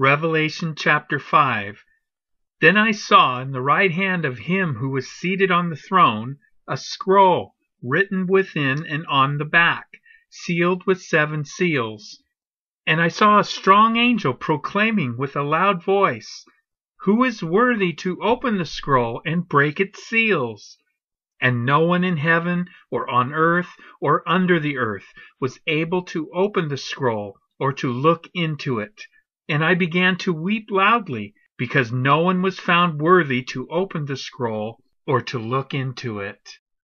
Revelation chapter 5 Then I saw in the right hand of him who was seated on the throne a scroll written within and on the back, sealed with seven seals. And I saw a strong angel proclaiming with a loud voice, Who is worthy to open the scroll and break its seals? And no one in heaven or on earth or under the earth was able to open the scroll or to look into it. And I began to weep loudly, because no one was found worthy to open the scroll or to look into it.